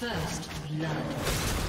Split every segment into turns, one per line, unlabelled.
First blood.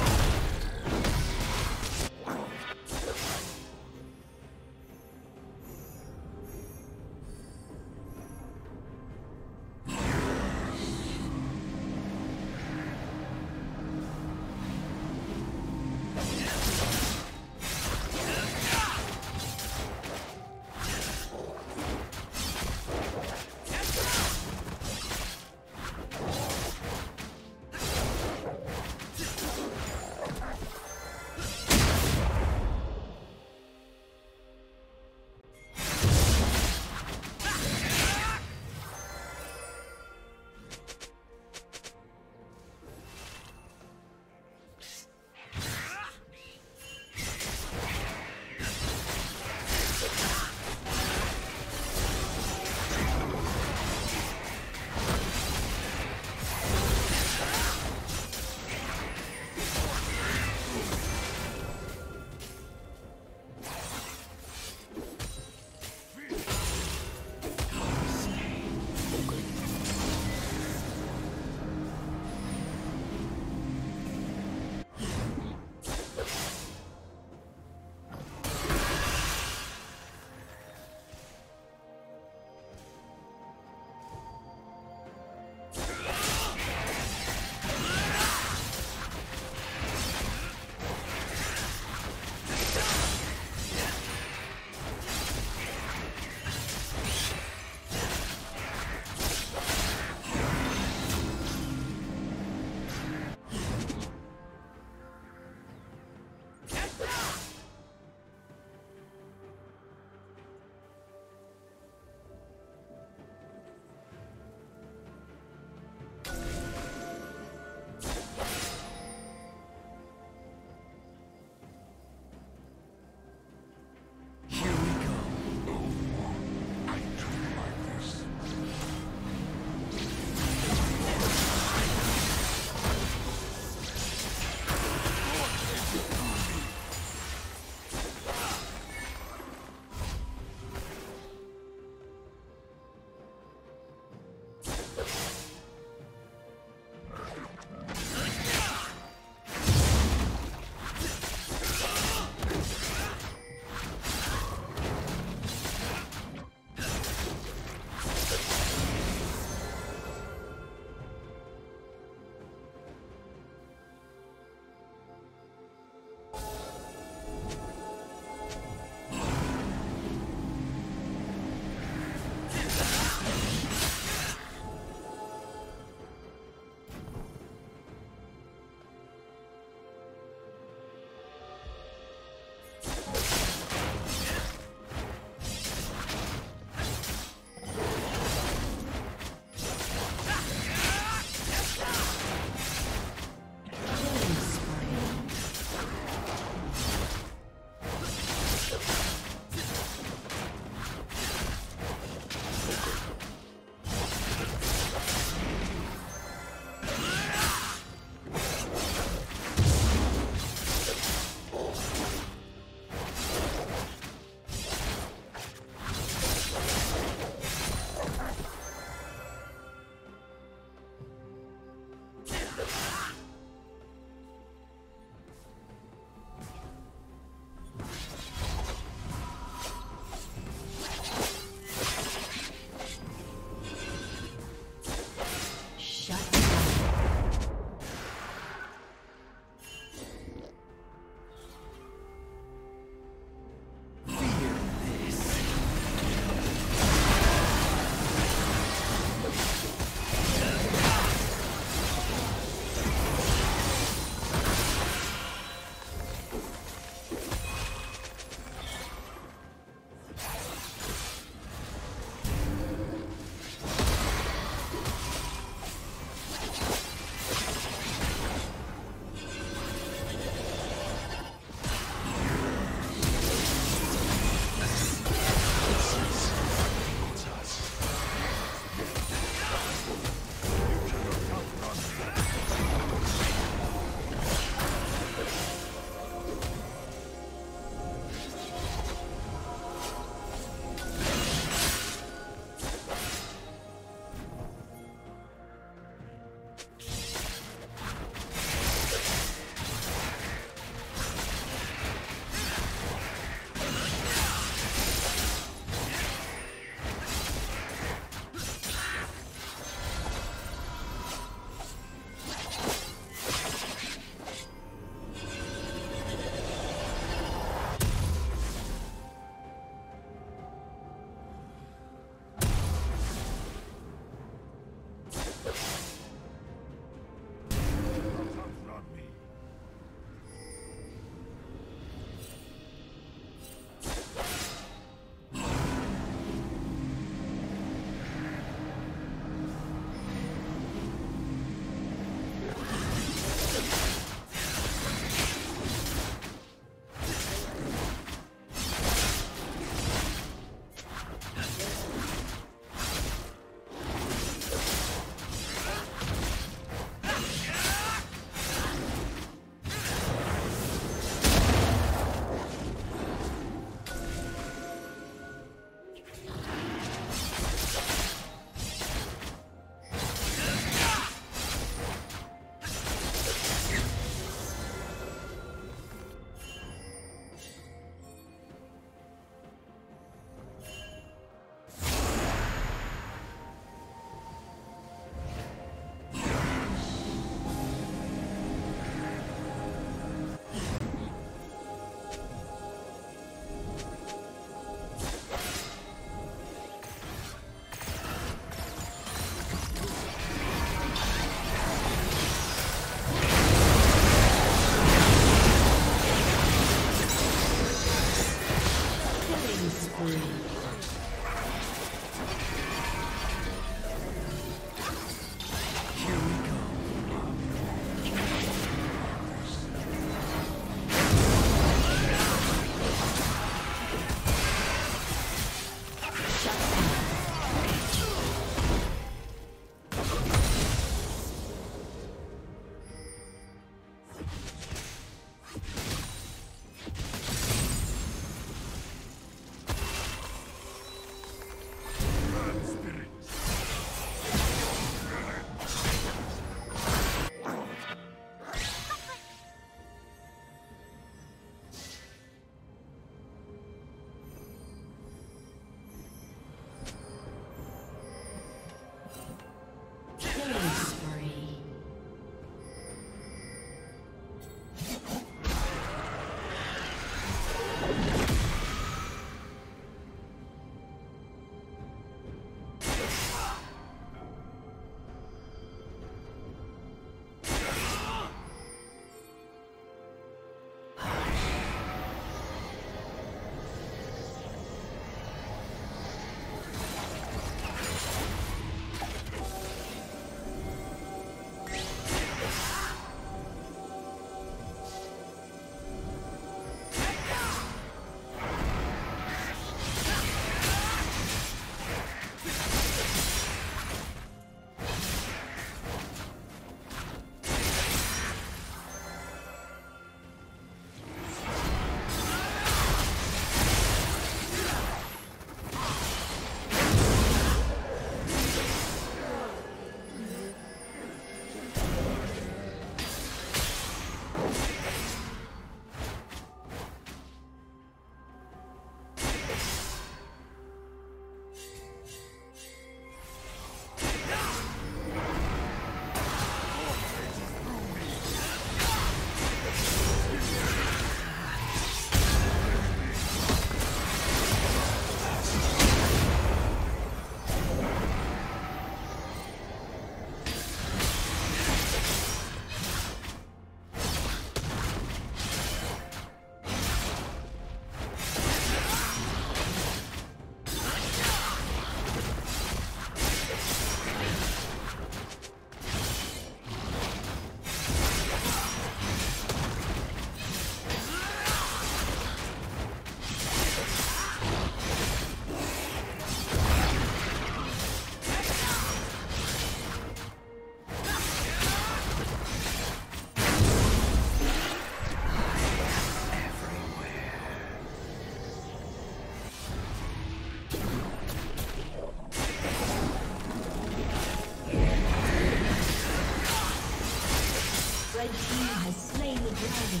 Has slain the dragon.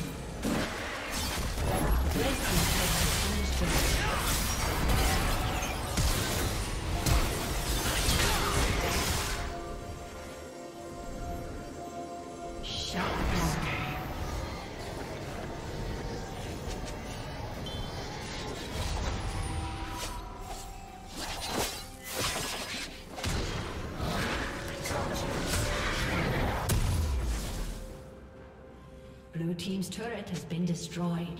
Red turret has been destroyed.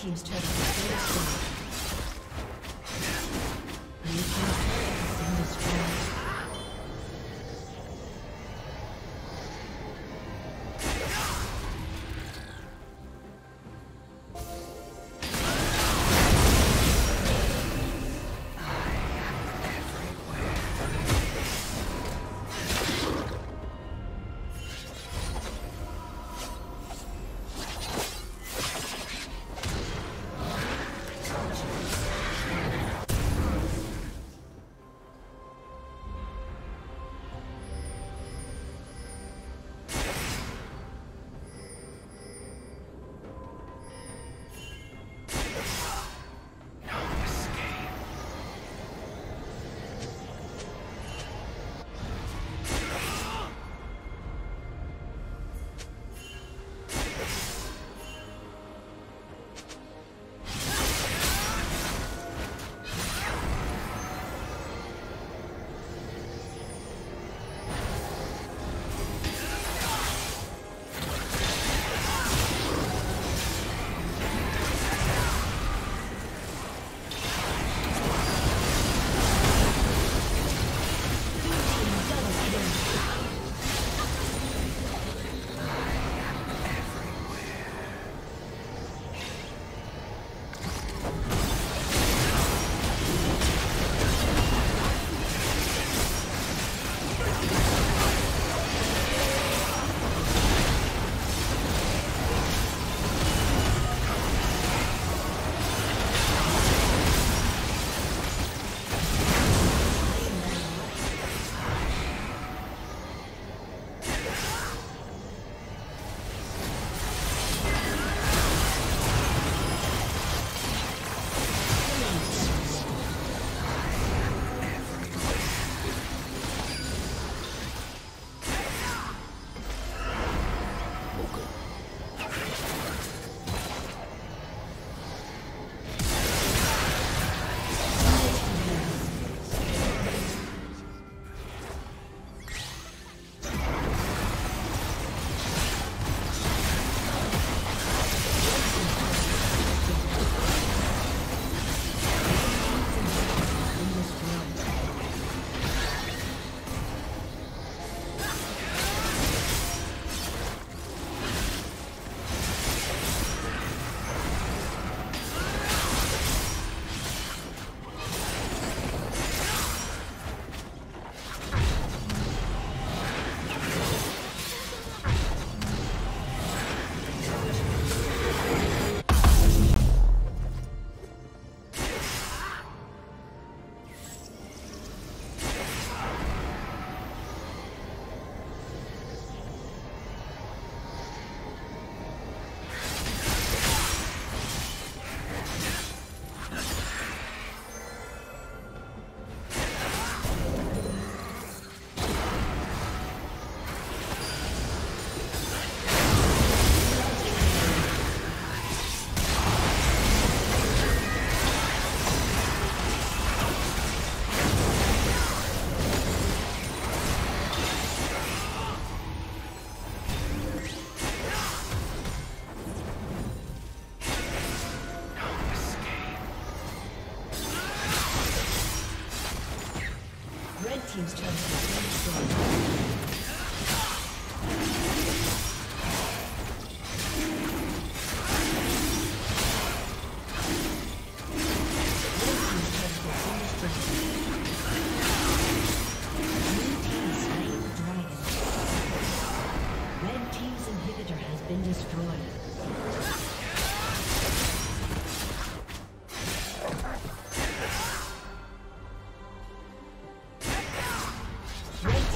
Team's turret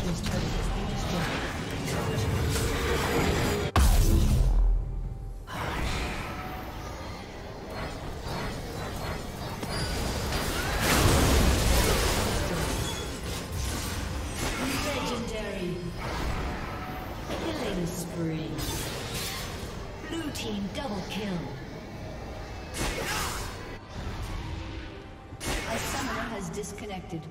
team's turret has been destroyed. Legendary. Killing spree. Blue team double kill. Disconnected.